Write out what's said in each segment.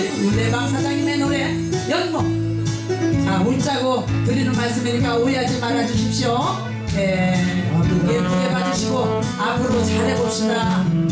우대방 사장님의 노래 연목 자 웃자고 드리는 말씀이니까 오해하지 말아 주십시오 예, 예쁘게 봐주시고 앞으로 잘해봅시다 예.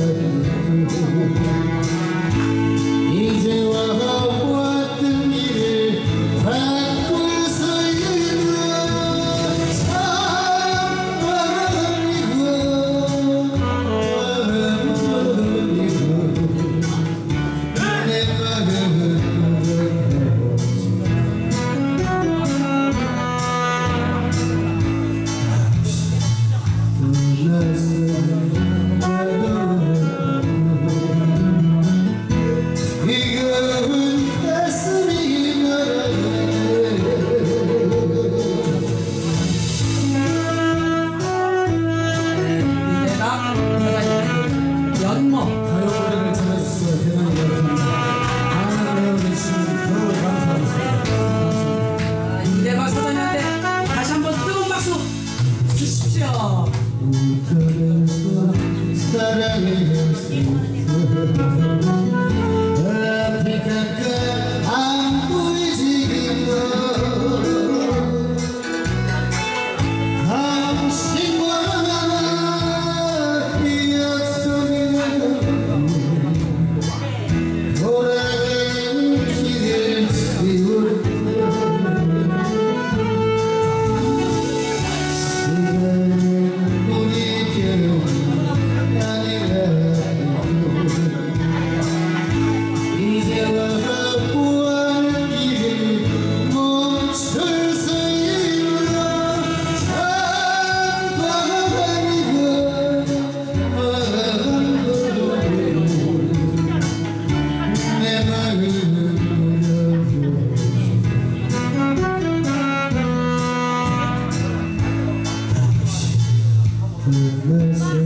惊梦 Goodness